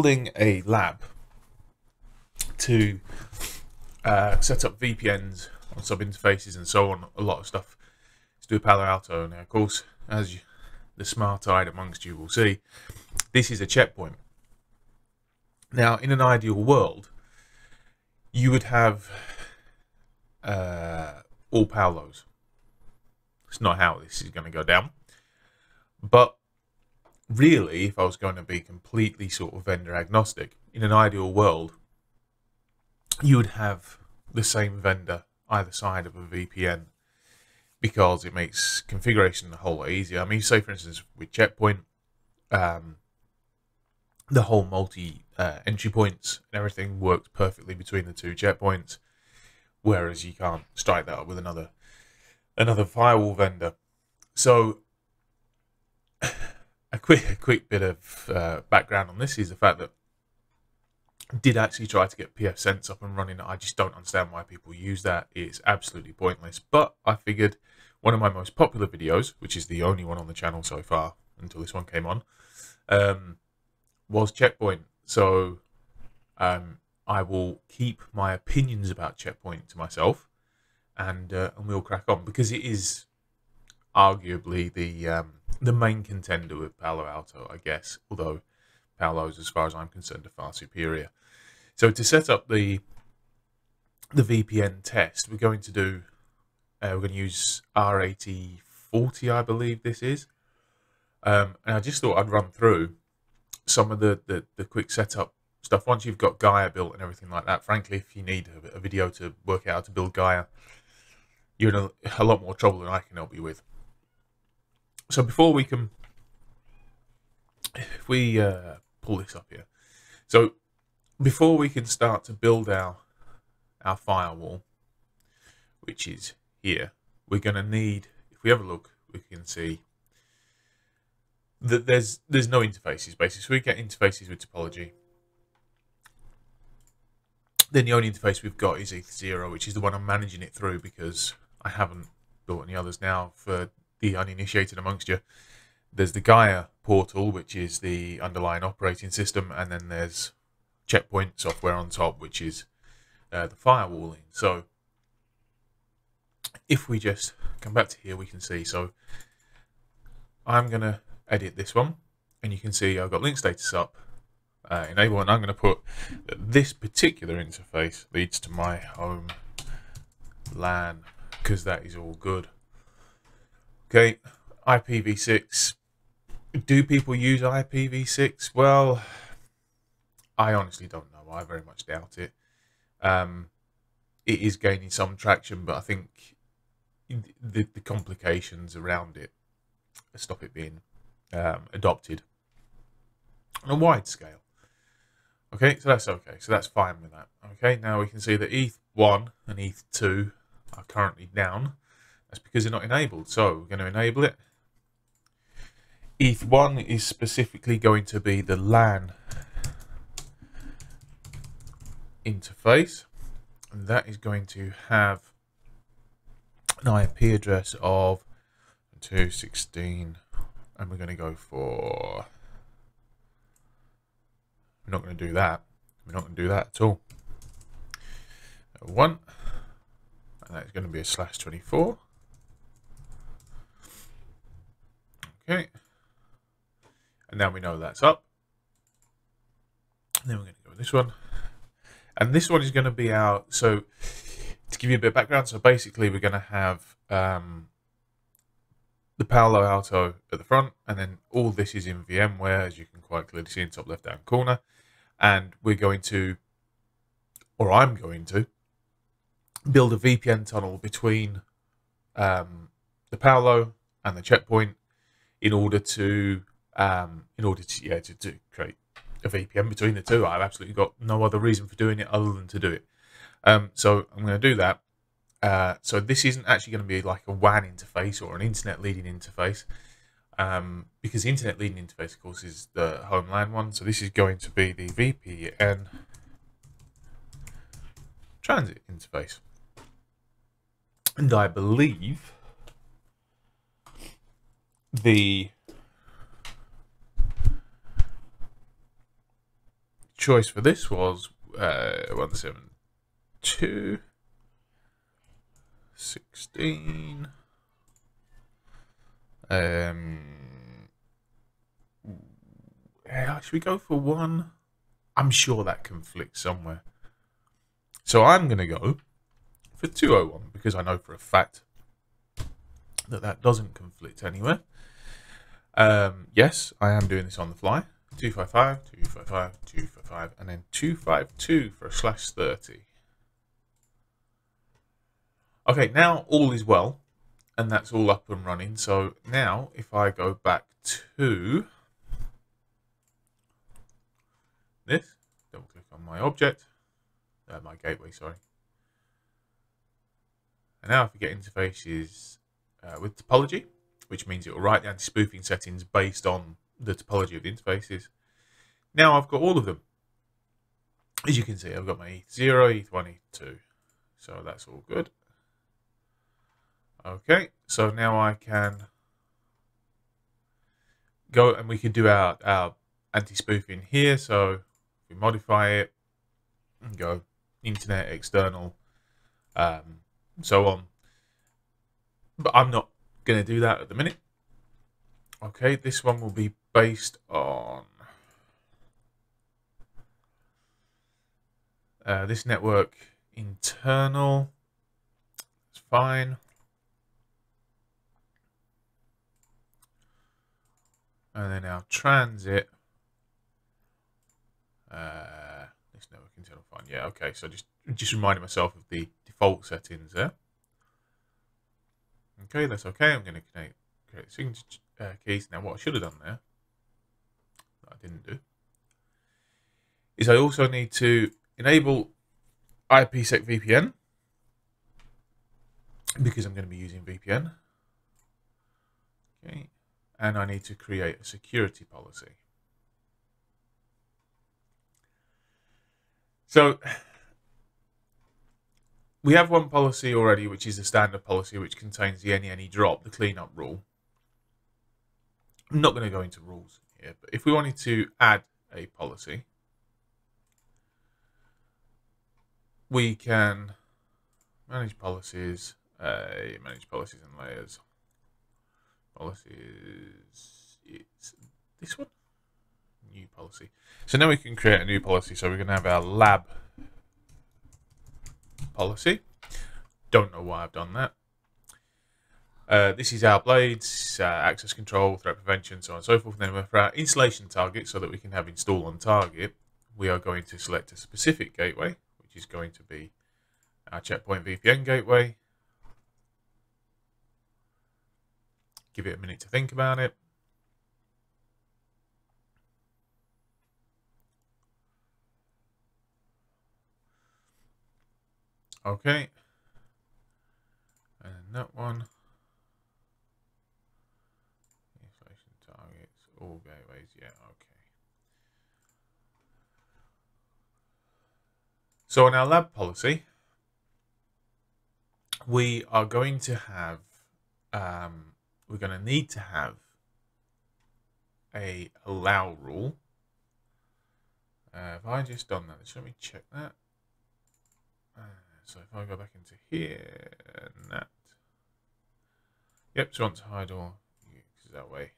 building a lab to uh, set up VPNs on sub interfaces and so on, a lot of stuff to do with Palo Alto. Now, of course, as you, the smart eyed amongst you will see, this is a checkpoint. Now, in an ideal world, you would have uh, all Palos. It's not how this is going to go down. But really, if I was going to be completely sort of vendor agnostic, in an ideal world, you would have the same vendor either side of a VPN because it makes configuration a whole lot easier. I mean, say for instance with Checkpoint, um, the whole multi uh, entry points and everything works perfectly between the two checkpoints, whereas you can't strike that up with another another firewall vendor. So, a quick a quick bit of uh, background on this is the fact that I did actually try to get pfSense up and running. I just don't understand why people use that. It's absolutely pointless. But I figured one of my most popular videos, which is the only one on the channel so far until this one came on, um, was Checkpoint. So um, I will keep my opinions about Checkpoint to myself, and uh, and we'll crack on because it is arguably the um, the main contender with Palo Alto, I guess. Although Palo's, as far as I'm concerned, are far superior. So to set up the the VPN test, we're going to do uh, we're going to use R80.40, I believe this is. Um, and I just thought I'd run through some of the, the, the quick setup stuff. Once you've got Gaia built and everything like that, frankly, if you need a, a video to work out how to build Gaia, you're in a, a lot more trouble than I can help you with. So before we can, if we uh, pull this up here, so before we can start to build our our firewall, which is here, we're going to need, if we have a look, we can see that there's there's no interfaces basically. So we get interfaces with topology. Then the only interface we've got is ETH0, which is the one I'm managing it through because I haven't built any others now for the uninitiated amongst you. There's the Gaia portal, which is the underlying operating system, and then there's checkpoint software on top, which is uh, the firewalling. So if we just come back to here, we can see. So I'm going to edit this one, and you can see I've got link status up, uh, enable, and I'm going to put that this particular interface leads to my home LAN, because that is all good. Okay, IPv6. Do people use IPv6? Well, I honestly don't know. I very much doubt it. Um, it is gaining some traction, but I think the, the complications around it stop it being um, adopted on a wide scale. Okay, so that's okay. So that's fine with that. Okay, now we can see that ETH1 and ETH2 are currently down. That's because they're not enabled. So we're going to enable it. ETH1 is specifically going to be the LAN interface. And that is going to have an IP address of 216 and we're going to go for we're not going to do that. We're not going to do that at all. One. And that's going to be a slash 24 okay and now we know that's up and then we're going to go with this one and this one is going to be out. So to give you a bit of background, so basically we're going to have um, the Palo Alto at the front, and then all this is in VMware, as you can quite clearly see in the top left-hand corner. And we're going to, or I'm going to, build a VPN tunnel between um, the Palo and the checkpoint in order to um, in order to yeah to, to create a VPN between the two. I've absolutely got no other reason for doing it other than to do it. Um, so I'm going to do that. Uh, so this isn't actually going to be like a WAN interface or an internet leading interface. Um, because the internet leading interface, of course, is the home LAN one. So this is going to be the VPN transit interface. And I believe the choice for this was uh, 172, 16. Um, should we go for one? I'm sure that conflicts somewhere. So I'm going to go for 201 because I know for a fact that that doesn't conflict anywhere. Um, yes, I am doing this on the fly. 255, 255, 255, and then 252 for a slash 30. Okay, now all is well, and that's all up and running. So now if I go back to this, double click on my object, uh, my gateway, sorry. And now if we get interfaces uh, with topology, which means it will write the anti-spoofing settings based on the topology of the interfaces. Now I've got all of them. As you can see, I've got my ETH0, ETH1, ETH2. So that's all good. Okay, so now I can go and we can do our, our anti-spoofing here. So we modify it and go internet, external, um, so on. But I'm not going to do that at the minute. Okay, this one will be based on uh, this network internal. It's fine. And then our transit. Uh, this network internal fine. Yeah, okay. So just just reminding myself of the default settings there. Okay, that's okay. I'm going to create, create signature uh, keys. Now, what I should have done there, that I didn't do, is I also need to enable IPsec VPN because I'm going to be using VPN. Okay, and I need to create a security policy. So we have one policy already, which is the standard policy, which contains the any any drop, the cleanup rule. I'm not going to go into rules here, but if we wanted to add a policy, we can manage policies, uh, manage policies and layers. Policies, it's this one, new policy. So now we can create a new policy. So we're going to have our lab policy. Don't know why I've done that. Uh, this is our blades, uh, access control, threat prevention, so on and so forth. And then for our installation target, so that we can have install on target, we are going to select a specific gateway, which is going to be our checkpoint VPN gateway. Give it a minute to think about it. Okay. And that one. Installation targets, all gateways, yeah, okay. So in our lab policy, we are going to have, um, we're going to need to have a allow rule. Uh, have I just done that? Let me check that. So if I go back into here, and that. Yep, so want to hide all that way.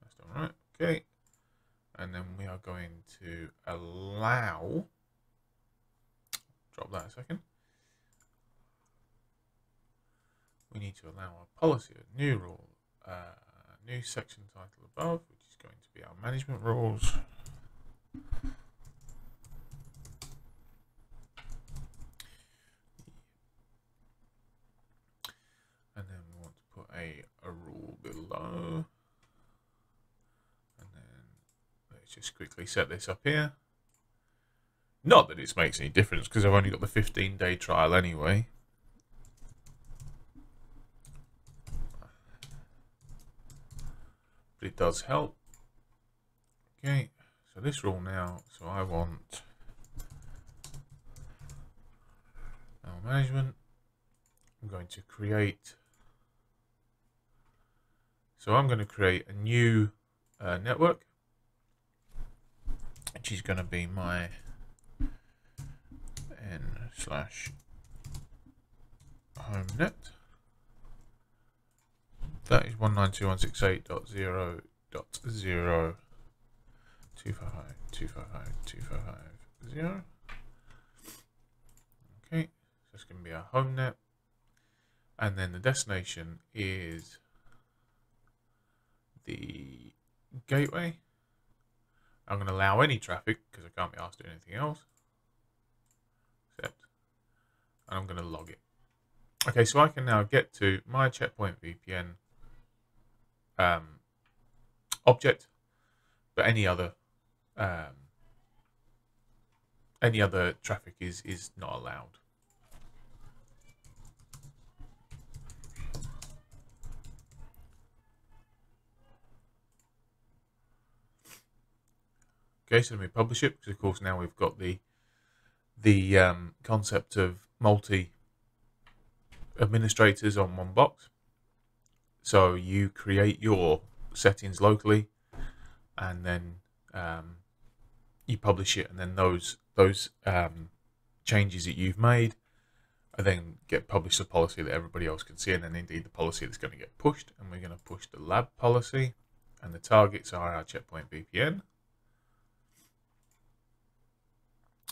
That's done right. Okay. And then we are going to allow. Drop that a second. We need to allow our policy, a new rule, uh, new section title above, which is going to be our management rules. a, a rule below. And then let's just quickly set this up here. Not that it makes any difference because I've only got the 15 day trial anyway. But it does help. Okay, so this rule now, so I want our management. I'm going to create so I'm going to create a new uh, network, which is going to be my n slash homenet. That is 192.168.0.0 255.255.255.0. Okay, so it's going to be our home net. And then the destination is the gateway. I'm going to allow any traffic because I can't be asked to do anything else. Except, and I'm going to log it. Okay, so I can now get to my checkpoint VPN um, object, but any other um, any other traffic is is not allowed. Okay, so let me publish it because of course now we've got the the um, concept of multi administrators on one box. So you create your settings locally and then um, you publish it and then those those um, changes that you've made and then get published a policy that everybody else can see and then indeed the policy that's going to get pushed and we're going to push the lab policy and the targets are our checkpoint VPN.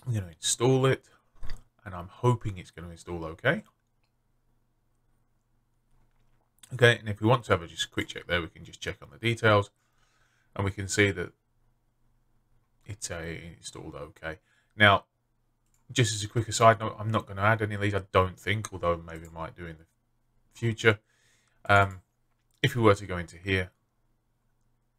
I'm going to install it and I'm hoping it's going to install okay. Okay, and if we want to have a just quick check there, we can just check on the details and we can see that it's a installed okay. Now, just as a quick aside note, I'm not going to add any of these, I don't think, although maybe I might do in the future. Um, if we were to go into here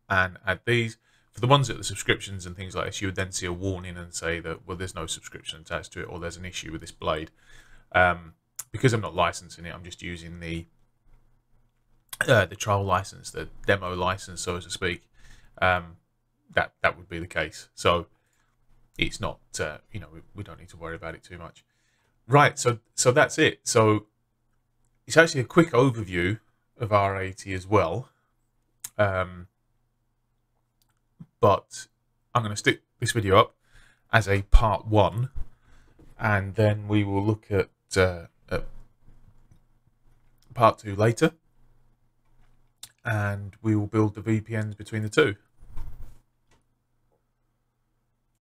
and add these, for the ones that are the subscriptions and things like this, you would then see a warning and say that, well, there's no subscription attached to it or there's an issue with this blade. Um, because I'm not licensing it, I'm just using the uh, the trial license, the demo license, so to speak. Um, that that would be the case. So it's not, uh, you know, we, we don't need to worry about it too much. Right, so so that's it. So it's actually a quick overview of R80 as well. Um, but I'm going to stick this video up as a part one, and then we will look at, uh, at part two later, and we will build the VPNs between the two.